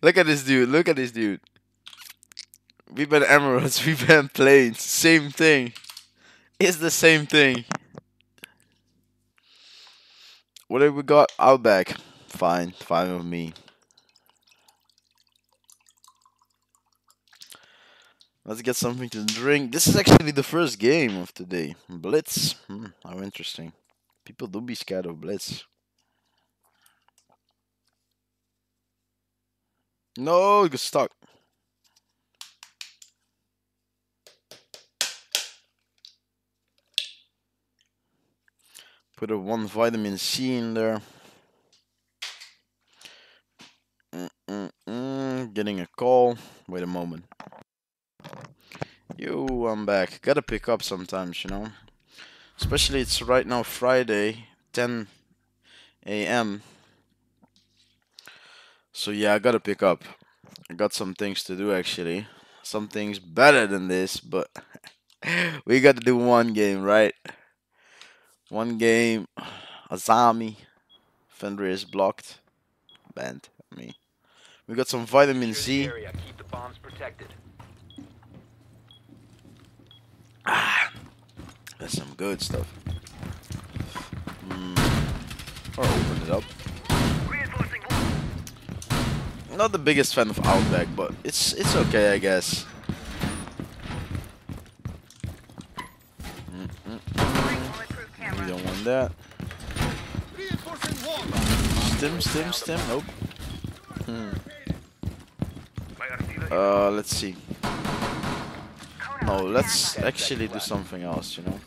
Look at this dude. Look at this dude. We've been emeralds. We've been planes. Same thing. It's the same thing. What have we got? Outback. Fine. Fine with me. Let's get something to drink. This is actually the first game of today. Blitz. Hmm, how interesting. People do be scared of Blitz. No, it got stuck. Put a one vitamin C in there. Mm -mm -mm. Getting a call. Wait a moment. Yo, I'm back. Gotta pick up sometimes, you know. Especially it's right now Friday, 10 a.m. So yeah, I gotta pick up. I got some things to do actually. Some things better than this, but we gotta do one game, right? One game. Azami. Fenrir is blocked. Banned. Me. We got some vitamin C. Area. Keep the bombs protected. That's some good stuff. Mm. Or open it up. Not the biggest fan of Outback, but it's it's okay, I guess. Mm. We don't want that. Stim, stim, stim. Nope. Hmm. Uh, let's see. No, let's actually do something else, you know.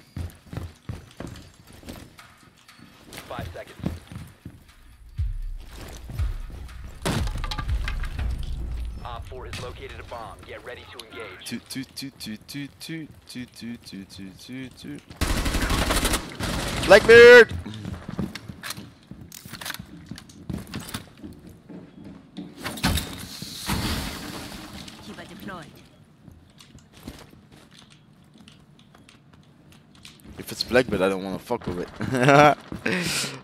Located a bomb. Get ready to engage. Toot toot toot toot toot toot toot toot toot toot toot toot. Blackbeard! Kiba deployed. If it's Blackbeard, I don't want to fuck with it.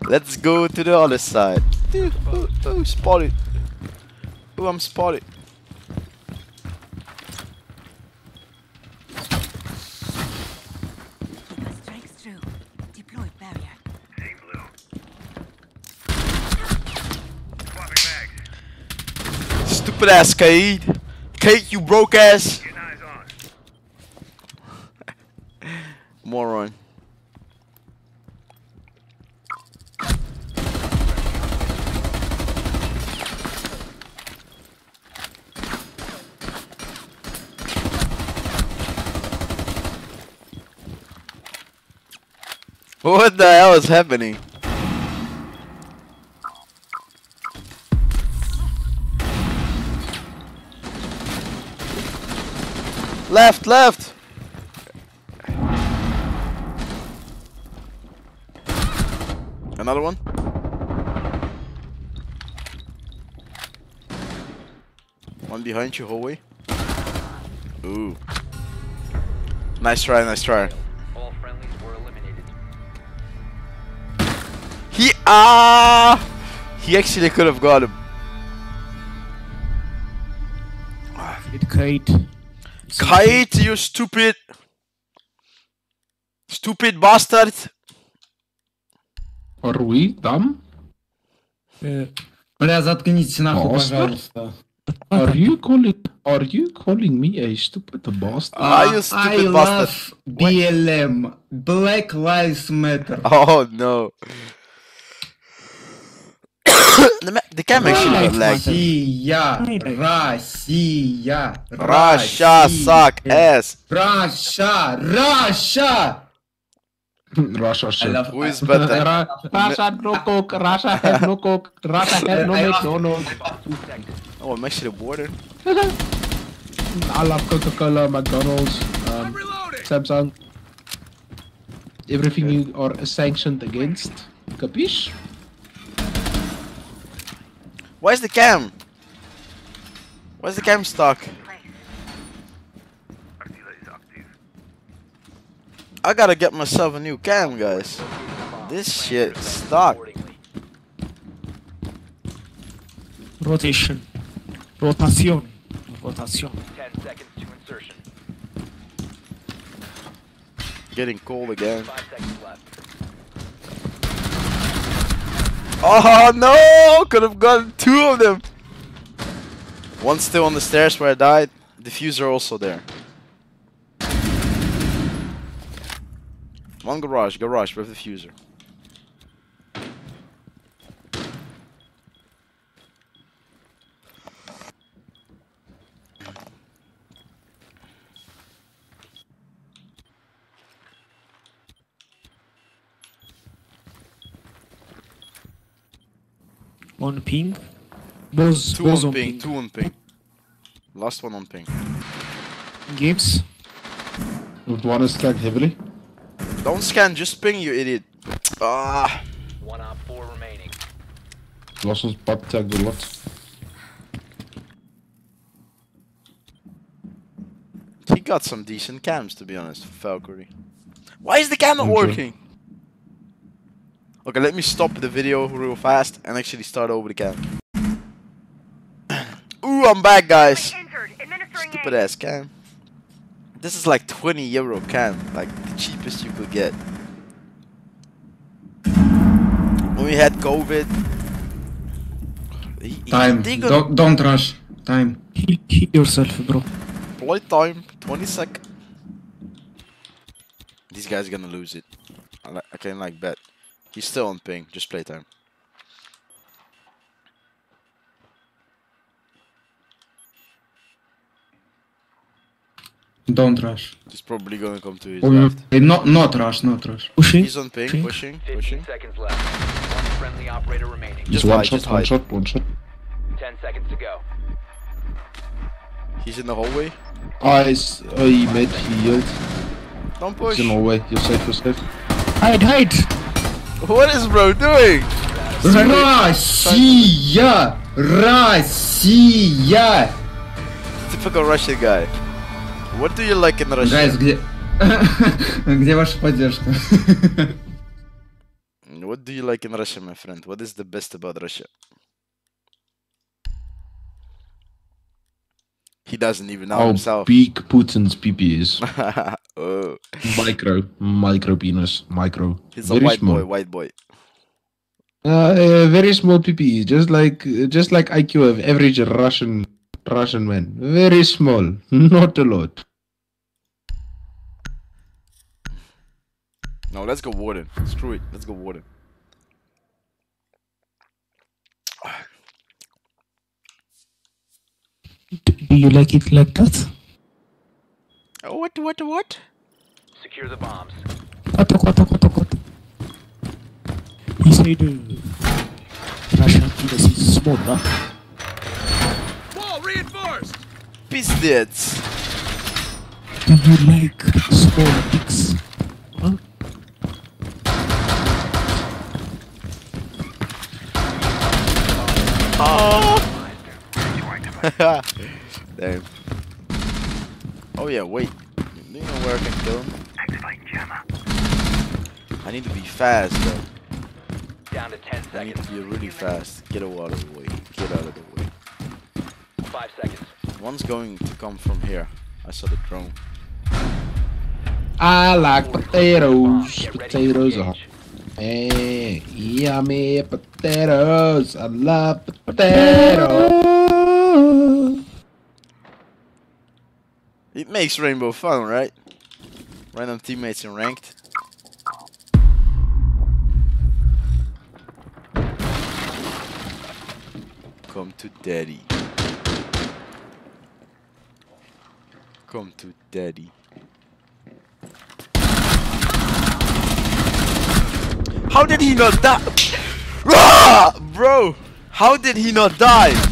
Let's go to the other side. Ooh, ooh, ooh, spotted. Ooh, I'm spotted. Stupid ass Kaid. Kate, you broke ass. Moron. What the hell is happening? Left, left. Another one. One behind you, hallway. Ooh. Nice try, nice try. All friendlies were eliminated. He ah! He actually could have got him. It kite. Kite, you stupid, stupid bastard! Are we dumb? Бля, заткнитесь нахуй, Монстр? пожалуйста. Are you calling? Are you calling me a stupid bastard? Ah, you I stupid love bastard! BLM. Black Lives Matter. Oh no! the camera should have like. Russia, Russia, Russia, suck ass. Russia, Russia. Russia shit. Love, Who is better? Ra Russia no coke. Russia has no coke. Russia has no McDonald's. Oh, I'm actually border. I love Coca-Cola, McDonald's, um, Samsung. Everything you are sanctioned against. Capiche? Where's the cam? Where's the cam stuck? I gotta get myself a new cam, guys. This shit stuck. Accordingly. Rotation. Rotación. Rotación. 10 seconds to insertion. Getting cold again. 5 seconds left. Oh no! Could have gotten two of them. One still on the stairs where I died. Diffuser also there. One garage, garage with the diffuser. On ping. Both, Two both on on ping, ping. two on ping. Last one on ping. Games. Would want to stack heavily? Don't scan, just ping, you idiot. Ah, One op 4 remaining. Lost ons pad tagged a lot. he got some decent cams to be honest, Valkyrie. Why is the cam not Okay. working? Okay, let me stop the video real fast and actually start over again. Ooh, I'm back, guys. Stupid ass cam. This is like 20 euro cam, like the cheapest you could get. When we had COVID, he, he- Time. Don't, don't rush. Time. Heal, heal yourself, bro. Play time, 20 sec. These guys are gonna lose it. I, li- I can like bet. He's still on ping, just play time. Don't rush. He's probably gonna come to his Oh, left. not, not rush, not rush. Pushing. He's on ping, Ping. pushing, pushing. seconds left. One friendly operator remaining. Just Just one hide, shot, just one hide. shot, one shot. 10 seconds to go. He's in the hallway. Eyes. Oh, he made, he healed. Don't He's push. in the way. You're safe, you're safe. Hide, hide. What is bro doing? Россия! Россия! Typical Russian guy. What do you like in Russia? Гайс, где... где ваша поддержка? What do you like in Russia, my friend? What is the best about Russia? He doesn't even know How himself. big Putin's PP is. oh, Micro. Micro penis. Micro. he's a white small. boy, white boy. Uh, uh, very small PP, just like just like IQ of average Russian Russian man. Very small, not a lot. No, let's go Warden. Screw it. Let's go Warden. Do you like it like that? Oh, what, what, what? Secure the bombs. What? What? What? What? He said uh, Russian embassy is small, huh? Wall reinforced! Pizdets! Do you like small dicks? Huh? Oh! Damn. Oh yeah, wait. Do you know where I can kill him? I need to be fast though. Down to 10 I need seconds. to be really fast. Get out of the way. Get out of the way. 5 seconds. One's going to come from here. I saw the drone. I like potatoes. Get ready to Potatoes are hey, yummy potatoes. I love potatoes. It makes Rainbow fun, right? Random teammates in ranked. Come to daddy. Come to daddy. How did he not die? Bro, how did he not die?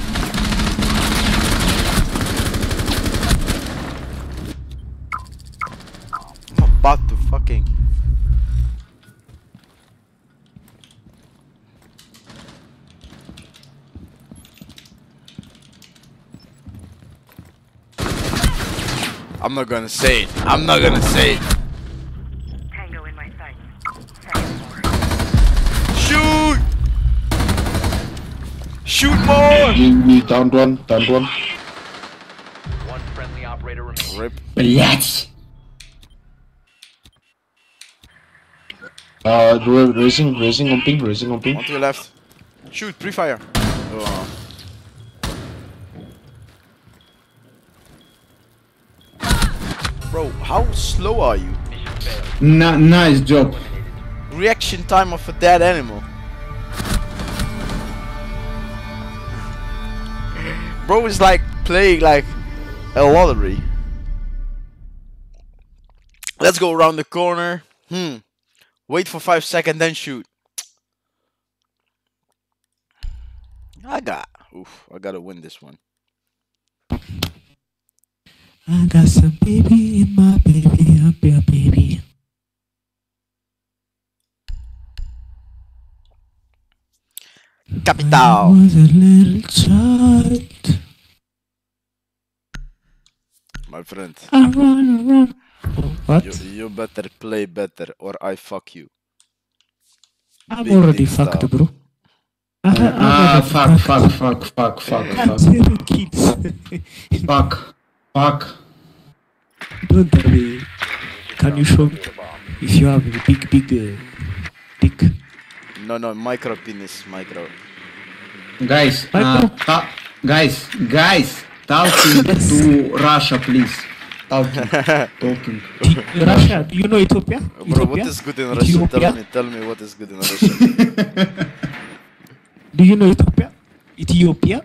I'm not gonna say it. I'm not gonna say it. Tango in my sight. Shoot! Shoot more! Me down one, down one. One friendly operator remaining. Rip. Blech. Uh, raising, raising on ping, raising on ping. On to the left. Shoot, pre-fire. Oh. Slow are you? Mission. Na- nice job. Reaction time of a dead animal. Bro is like playing like a lottery. Let's go around the corner. Hmm. Wait for five seconds, then shoot. I got. Oof, I gotta win this one. I got some baby in my baby, up your baby. I Capital. was a little child. My friend, I run around. What? you, you better play better or I fuck you. I'm Big already fucked, style. bro. I, I'm Ah, already fuck, fuck, fuck, fuck, fuck, I'm fuck. Fuck. Fuck. Don't tell me. Can you show me if you have a big, big uh, dick? No, no, micro penis, micro. Guys, Micro. uh, ta- guys, guys, talking to Russia, please. Talking, talking. Do- Russia, do you know Ethiopia? Bro, Ethiopia? what is good in Russia? Tell Ethiopia? me, tell me what is good in Russia. Do you know Ethiopia? Ethiopia?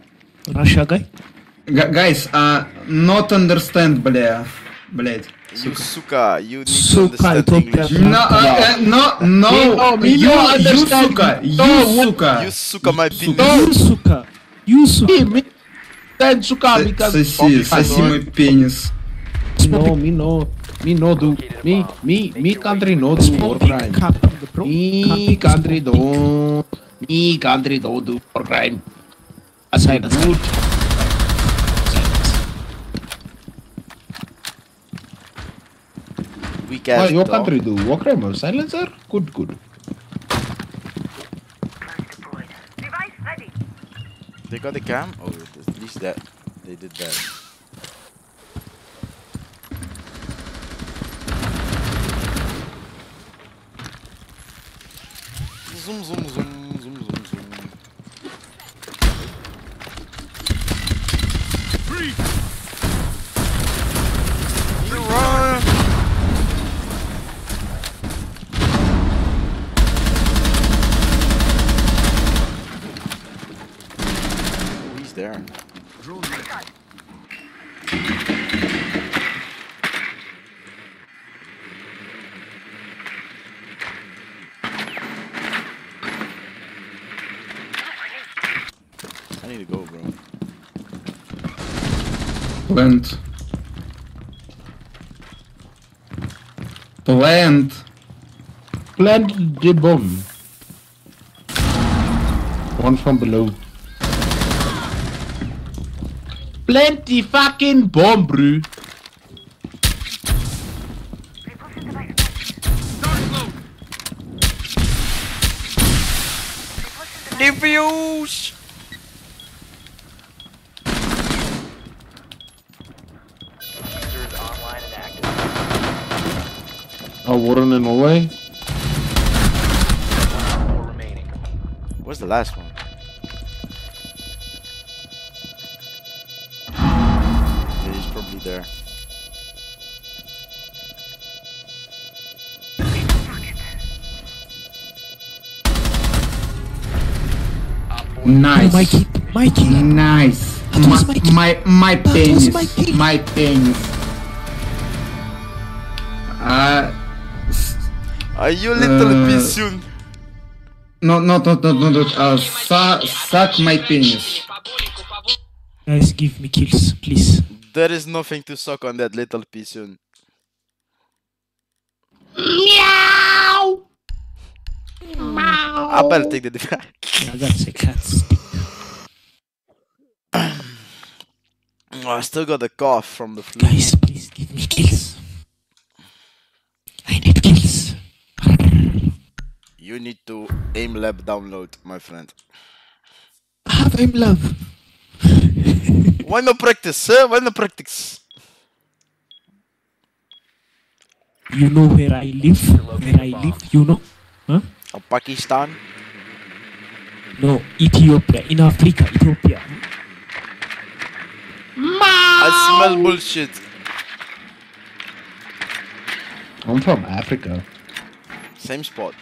Russia guy? Г- guys, uh, not understand, бля. Блять. you suka, you need Suka, to understand Ethiopia. English. No, uh, uh, no, no, Me no, me you, no you understand. сука, you No, сука. You suka my penis. You suka. You suka. Me, me. Then Suka, because Соси, соси мой пенис. No, me no, me no do, me, me, me country no do war crime. Me country don't, me country don't do war crime. Aside, Good. Weak ass your dog. country do war crime or silencer? Good, good. Flash deployed. Device ready. They got the cam? Oh, at least that. They did that. Zoom, zoom, zoom, zoom. You run! Oh, he's there. I need to go, bro. Plant. Plant. Plant the bomb. One from below. Plant the fucking bomb, bro. Where's the last one? Yeah, he's probably there. Op four Nice. Mikey, Mikey. Nice. My, my- my, my penis. my penis. My penis. Uh, Are you little Uh, bit soon? No, no, no, no, no, no. Uh, su- suck my penis. Guys, give me kills, please. There is nothing to suck on that little pigeon. Meow! Meow! I better take the device. Yeah, that's a cat. Oh, I still got the cough from the flu. Guys, please give me kills. I need kills. You need to aim lab download, my friend. I have love, I'm. Why no practice, sir? Why no practice? You know where I live? Where I live, you know? Huh? Uh, Pakistan. No, Ethiopia. In Africa, Ethiopia. I smell bullshit. I'm from Africa. Same spot.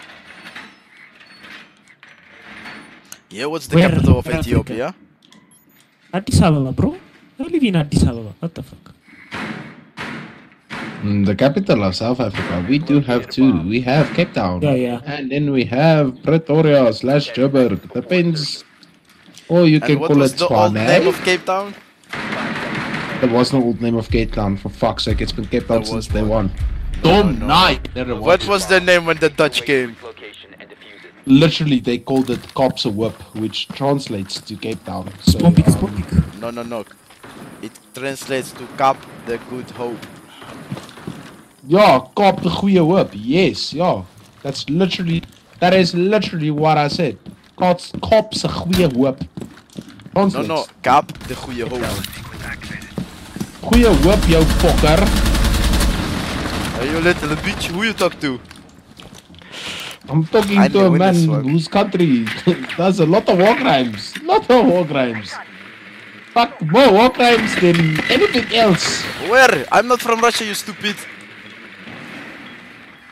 Yeah, what's the Where? capital of Where Africa? Ethiopia? Addis Ababa, bro. I live in Addis Ababa. What the fuck? Mm, the capital of South Africa. We do have two. We have Cape Town. Yeah, yeah. And then we have Pretoria slash Joburg. Depends. Or you can And what call was it the old name of Cape Town? There was no old name of Cape Town. For fuck's sake, it's been Cape Town since day one. one. Don't no. lie. There What was. was the name when the Dutch came? Location and defuse it. Literally, they called it Cops a Whip, which translates to Cape Town. So, Spompik, um, Spompik. No, no, no. It translates to Cap the Good Hope. Ja, kop de goeie hoop. Yes, ja. That's literally that is literally what I said. Cops kop se goeie hoop. No, Translates. no, Cap the Goeie Hope. Goeie hoop jou fokker. Hey, you little bitch, who you talk to? I'm talking I to a man whose country does a lot of war crimes. Lot of war crimes. Fuck more war crimes than anything else. Where? I'm not from Russia, you stupid.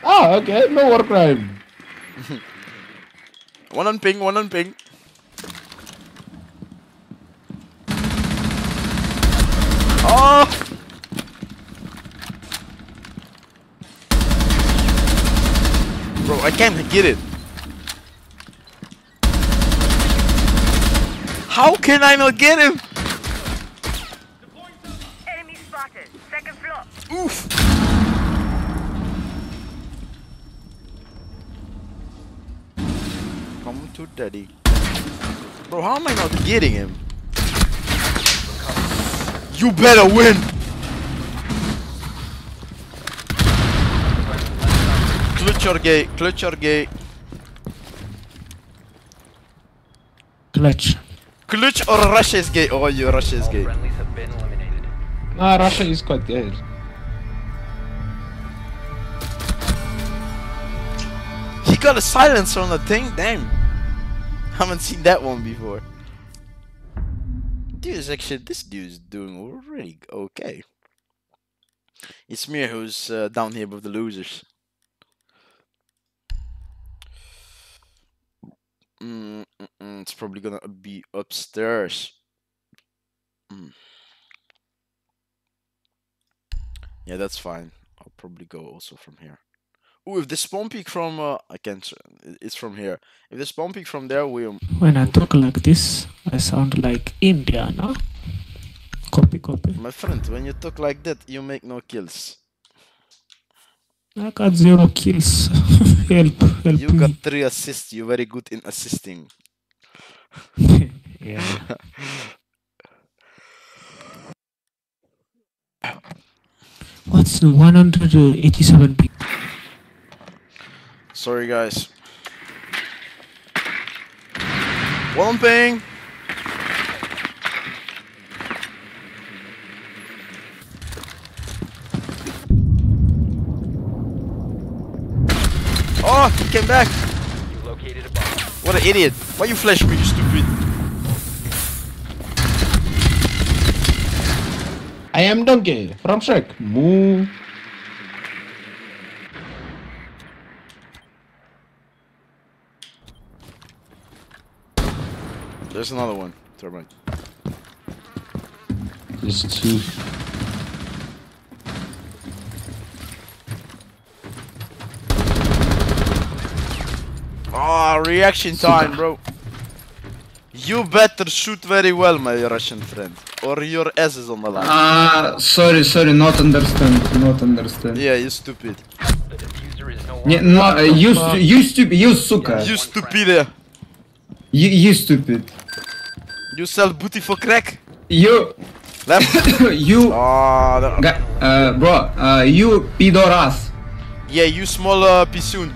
Ah, okay, no war crime. One on ping, one on ping. Oh! Bro, I can't get it. How can I not get him? Enemy spotted. Second floor. Oof! Come to daddy. Bro, how am I not getting him? You better win! Clutch or gay, clutch or gay. Clutch. Clutch or Russia is gay. Oh, you Russia is All gay. friendlies have been eliminated. Nah, Russia is quite good. He got a silencer on the thing? Damn. Haven't seen that one before. Dude is actually, this dude is doing really okay. It's me who's uh, down here with the losers. Mm, mm, mm, it's probably gonna be upstairs. Mm. Yeah, that's fine. I'll probably go also from here. Ooh, if the spawn peek from uh, I can't. It's from here. If the spawn peek from there, we um, When I talk like this, I sound like Indiana. Copy, copy. my friend, when you talk like that, you make no kills. I got zero kills. help, help You me. got three assists. You're very good in assisting. yeah. What's 187 p Sorry, guys. One ping. Oh, he came back. You located a bomb. What an idiot. Why you flash me, you stupid? I am Donkey from Shrek. Moo. There's another one. Turbine. There's two. Ah, reaction time, bro. You better shoot very well, my Russian friend, or your ass is on the line. Ah, sorry, sorry, not understand, not understand. Yeah, you stupid. The diffuser is no Не, longer. no, uh, you, stu- you stupid, you сука, You stupid. you, you stupid, You sell booty for crack. you, Left. you, Ah, the- Ga- uh, bro, uh, you pidorас. yeah, you small uh, pissoon.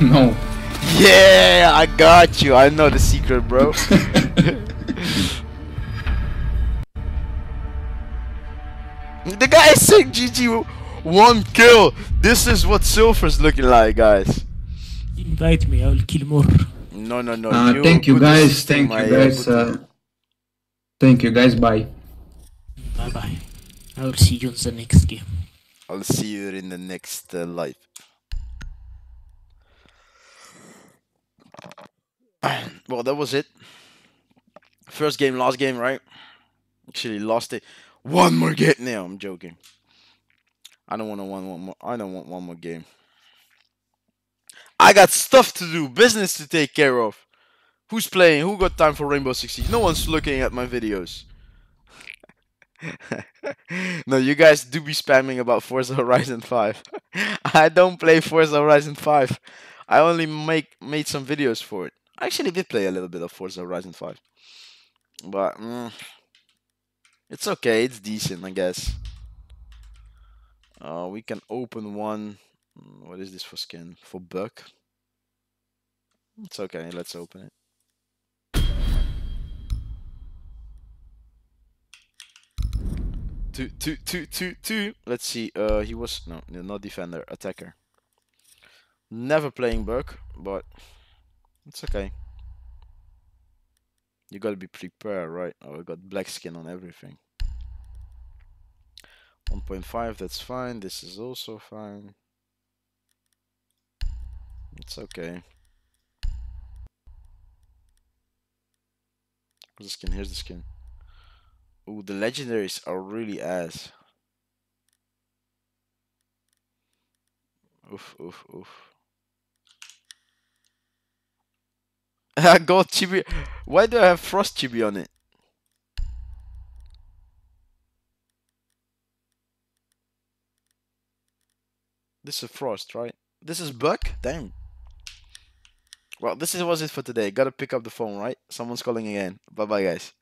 No. Yeah, I got you. I know the secret, bro. the guy is saying GG one kill. This is what Silver's looking like, guys. Invite me, I will kill more. No, no, no. Uh, thank you guys. Thank you guys. Uh, thank you guys. Bye. Bye bye. I will see you in the next game. I'll see you in the next uh, live. well, that was it. First game, last game, right? Actually, lost it. One more game. No, I'm joking. I don't want to one, one more. I don't want one more game. I got stuff to do, business to take care of. Who's playing? Who got time for Rainbow Six Siege? No one's looking at my videos. no, you guys do be spamming about Forza Horizon 5. I don't play Forza Horizon 5. I only make made some videos for it. I actually did play a little bit of Forza Horizon 5. But mm, it's okay, it's decent, I guess. Uh, we can open one. Mm, What is this for skin? For Buck? It's okay, let's open it. Two, two, two, two, two. Let's see. Uh, he was no, no, not defender, attacker. Never playing Buck, but it's okay. You gotta be prepared, right? Oh, we got black skin on everything. 1.5, that's fine. This is also fine. It's okay. Where's the skin? Here's the skin. Ooh, the legendaries are really ass. Oof, oof, oof. I got chibi. Why do I have frost chibi on it? This is frost, right? This is buck. Damn. Well, this is was it for today. Gotta pick up the phone, right? Someone's calling again. Bye, bye, guys.